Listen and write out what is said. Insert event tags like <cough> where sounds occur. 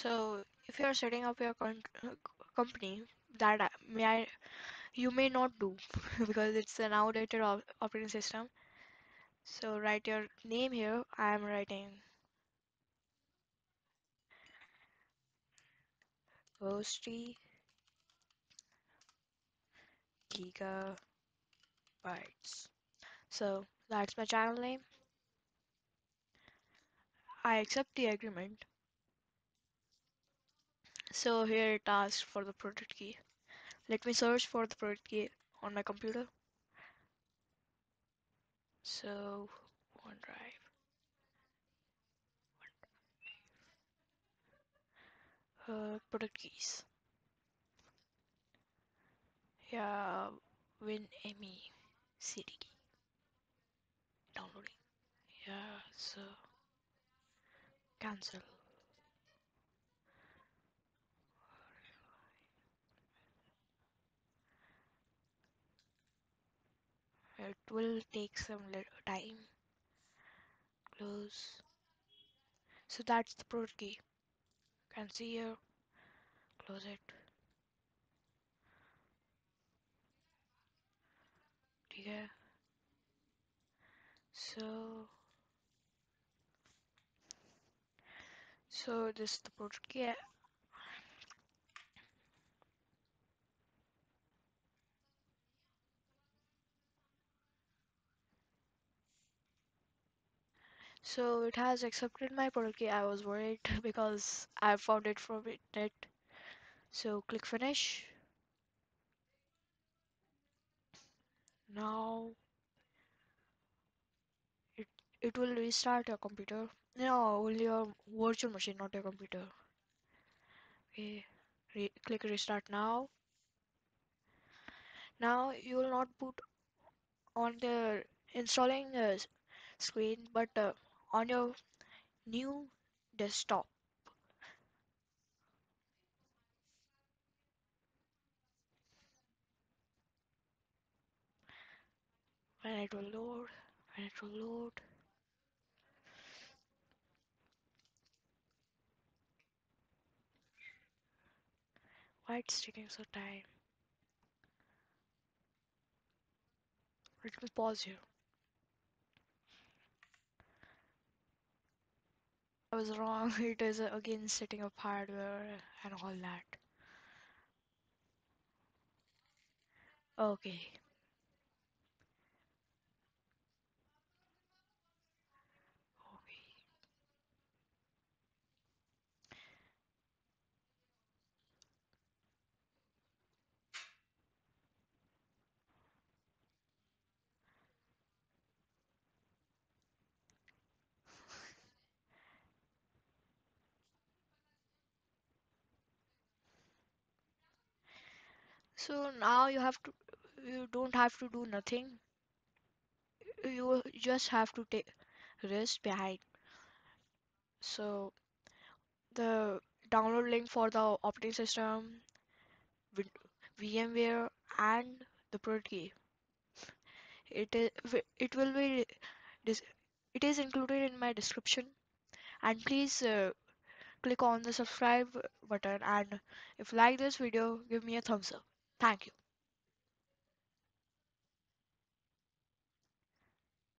So if you are setting up your company, that may I, you may not do <laughs> because it's an outdated op- operating system. So write your name here. I am writing Ghosty Gigabytes. So that's my channel name. I accept the agreement. So here it asks for the product key. Let me search for the product key on my computer. So OneDrive, uh, product keys. Yeah, WinMe CD key downloading. Yeah, so cancel. It will take some little time. Close. So that's the product key. Can see here. Close it. Okay. So so this is the product key. So it has accepted my product key. I was worried <laughs> because I found it from it. So click finish. Now it it will restart your computer. No, only your virtual machine, not your computer. Okay, Re click restart now. Now you will not put on the installing uh, screen, but uh, on your new desktop. When it will load, when it will load. Why it's taking so time? Let me pause here. I was wrong. <laughs> It is uh, again setting up hardware and all that. Okay. Okay. So now you have to, you don't have to do nothing. You just have to take rest behind. So the download link for the operating system, VMware, and the product key. It is, it will be, it is included in my description. And please uh, click on the subscribe button. And if you like this video, give me a thumbs up. Thank you.